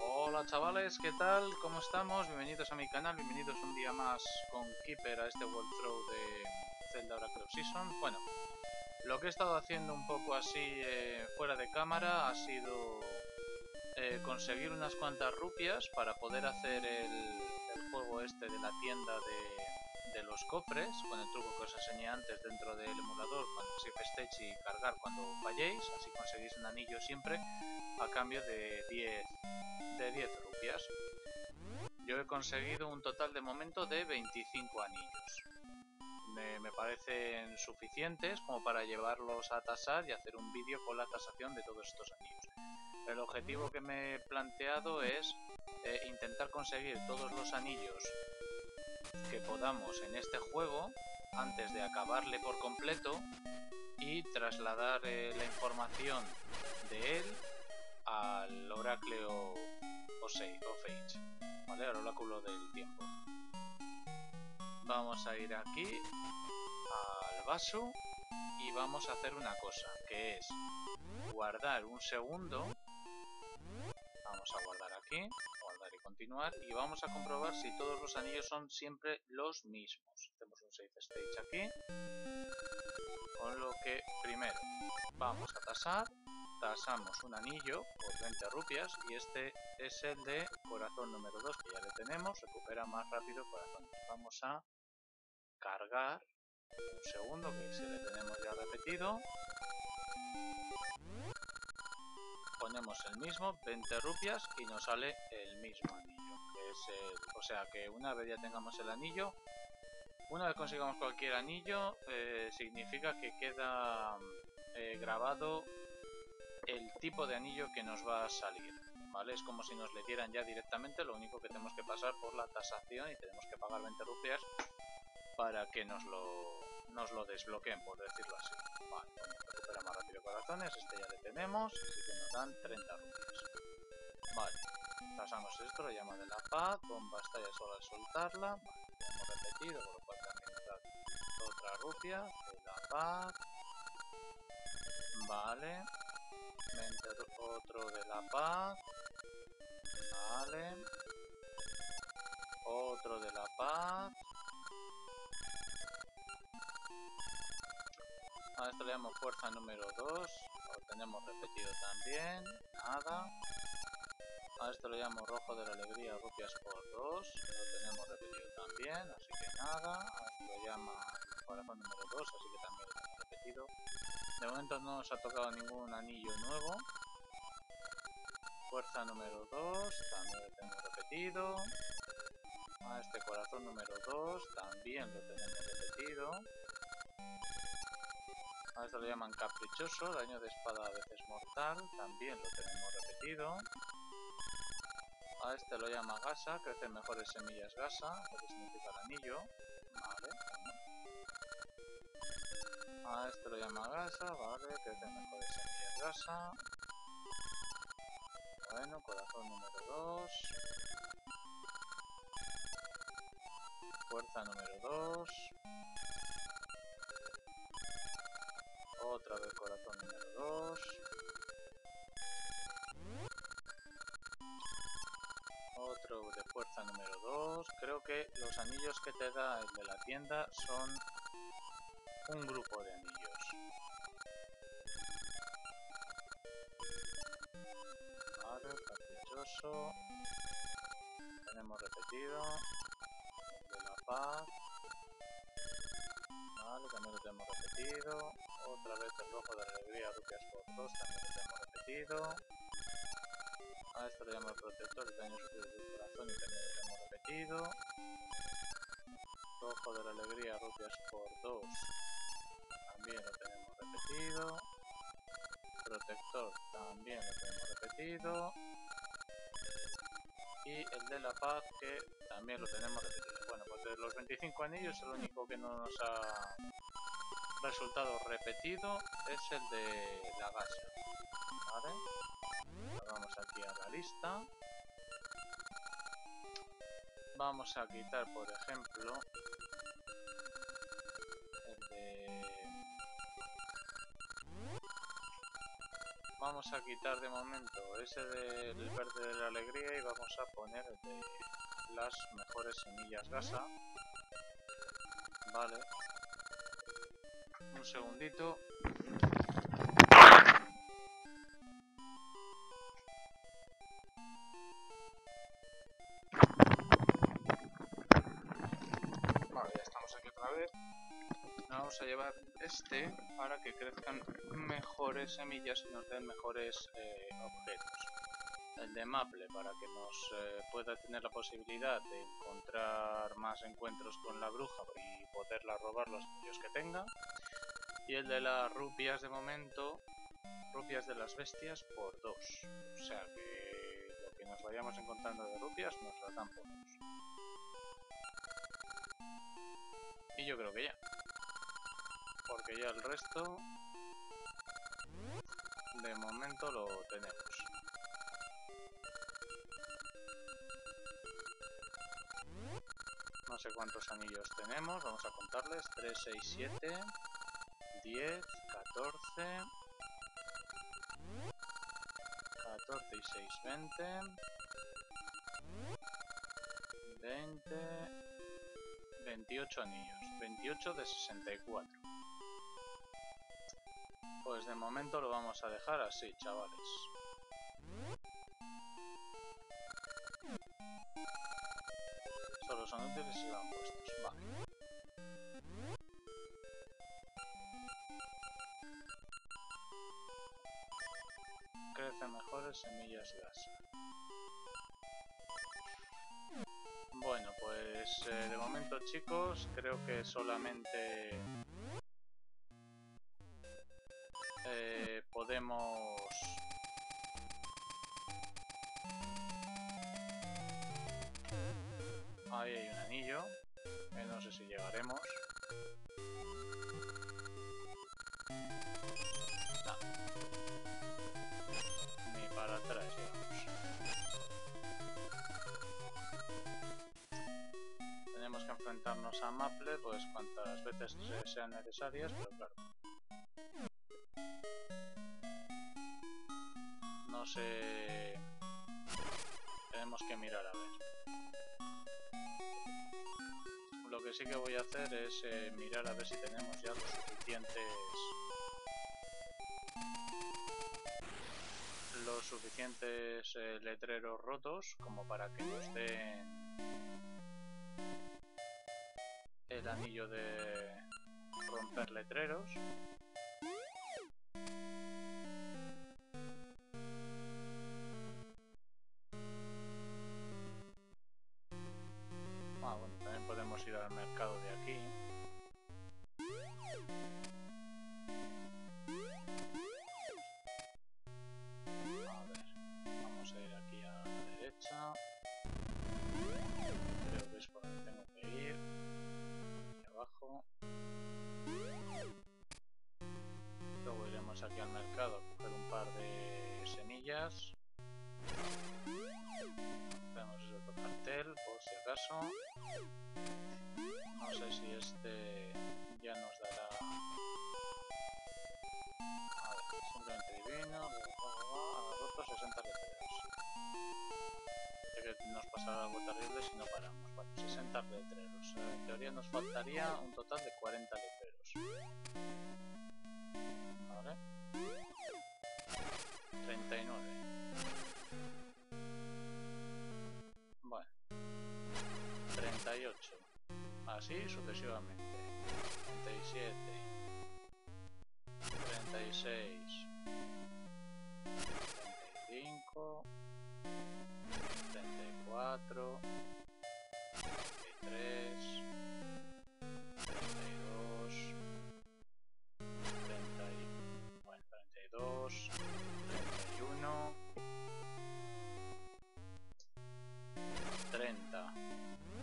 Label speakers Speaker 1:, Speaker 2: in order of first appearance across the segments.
Speaker 1: Hola chavales, ¿qué tal? ¿Cómo estamos? Bienvenidos a mi canal, bienvenidos un día más con Keeper a este World Throw de Zelda Oracle of Season. Bueno, lo que he estado haciendo un poco así eh, fuera de cámara ha sido eh, conseguir unas cuantas rupias para poder hacer el, el juego este de la tienda de, de, los cofres con el truco que os enseñé antes dentro del emulador cuando Safe Stage y cargar cuando falléis, así conseguís un anillo siempre a cambio de 10 de 10 rupias. Yo he conseguido un total de momento de 25 anillos. Me, me, parecen suficientes como para llevarlos a tasar y hacer un vídeo con la tasación de todos estos anillos. El objetivo que me he planteado es eh, intentar conseguir todos los anillos que podamos en este juego antes de acabarle por completo y trasladar eh, la información de él al oráculo o Age, ¿vale? Al oráculo del tiempo. Vamos a ir aquí al vaso y vamos a hacer una cosa, que es guardar un segundo. Vamos a guardar aquí, y continuar y vamos a comprobar si todos los anillos son siempre los mismos. Hacemos un save stage aquí. Con lo que primero vamos a tasar tasamos un anillo por 20 rupias y este es el de corazón número 2 que ya le tenemos, recupera más rápido corazón. Vamos a cargar un segundo que se le tenemos ya repetido. Ponemos el mismo, 20 rupias y nos sale el mismo anillo. El, o sea que una vez ya tengamos el anillo, una vez consigamos cualquier anillo, eh, significa que queda eh, grabado el tipo de anillo que nos va a salir. ¿Vale? Es como si nos le dieran ya directamente, lo único que tenemos que pasar por la tasación y tenemos que pagar 20 rupias para que nos lo, nos lo desbloqueen, por decirlo así. Vale, bueno, recupera rápido corazones, este ya le tenemos, así que nos dan 30 rupias. Vale, pasamos esto, lo llama de la paz, bomba estalla solo al soltarla, ya hemos repetido, por lo cual también nos da otra rupia, de la paz, vale, otro de la paz. Vale. Otro de la paz. A esto le damos fuerza número 2. Lo tenemos repetido también. Nada. A esto le llamo rojo de la alegría, rupias por 2. Lo tenemos repetido también, así que nada. A esto lo llama corazón número 2, así que también lo hemos repetido. De momento no nos ha tocado ningún anillo nuevo. Fuerza número 2, también lo tenemos repetido. A este corazón número 2, también lo tenemos repetido. A esto lo llaman caprichoso, daño de espada a veces mortal, también lo tenemos repetido. A este lo llama gasa, crecen mejores semillas gasa, lo que significa el anillo. Vale. A este lo llama gasa, vale, crecen mejores semillas gasa. Bueno, corazón número 2. Fuerza número 2. Otra vez corazón número 2. Otro de fuerza número 2. Creo que los anillos que te da el de la tienda son un grupo de anillos. Vale, caprichoso. Tenemos repetido. De la paz. Vale, también lo tenemos repetido. Otra vez el rojo de la alegría, rupias por 2, también lo tenemos repetido. A esto le llamo protector de daño superior del corazón y también lo tenemos repetido. Rojo de la alegría, rupias por 2. También lo tenemos repetido. Protector también lo tenemos repetido. Y el de la paz que también lo tenemos repetido. Bueno, pues de los 25 anillos el único que no nos ha resultado repetido es el de la gasa. ¿Vale? Vamos aquí a la lista. Vamos a quitar, por ejemplo, el de Vamos a quitar de momento ese del verde de la alegría y vamos a poner el de las mejores semillas gasa. Vale. Un segundito. Vale, ya estamos aquí otra vez. Vamos a llevar este para que crezcan mejores semillas y nos den mejores eh, objetos. El de Maple para que nos eh, pueda tener la posibilidad de encontrar más encuentros con la bruja y poderla robar los medios que tenga. Y el de las rupias de momento, rupias de las bestias por dos. O sea que lo que nos vayamos encontrando de rupias nos lo dan por. Y yo creo que ya. Porque ya el resto de momento lo tenemos. No sé cuántos anillos tenemos, vamos a contarles. 3, 6, 7, 10, 14, 14 y 6, 20, 20, 28 anillos, 28 de 64. Pues de momento lo vamos a dejar así, chavales. Solo son útiles si van puestos. Vale. Crecen mejores semillas gas. Bueno, pues eh, de momento chicos, creo que solamente eh, podemos Ahí hay un anillo, que no sé si llegaremos. A Maple pues cuantas veces sean necesarias, pero claro. No sé... Tenemos que mirar a ver. Lo que sí que voy a hacer es eh, mirar a ver si tenemos ya los suficientes los suficientes eh, letreros rotos como para que nos den el anillo de romper letreros 60 letreros. Que nos pasará algo terrible si no paramos. Vale, 60 letreros. En teoría nos faltaría un total de 40 letreros. Vale. 39. Bueno. 38. Así sucesivamente. 37. 36. 34. 33. 32. 30 y, bueno, 32. 31. 30.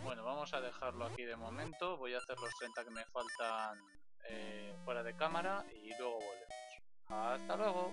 Speaker 1: Bueno, vamos a dejarlo aquí de momento. Voy a hacer los 30 que me faltan eh, fuera de cámara y luego volvemos. ¡Hasta luego!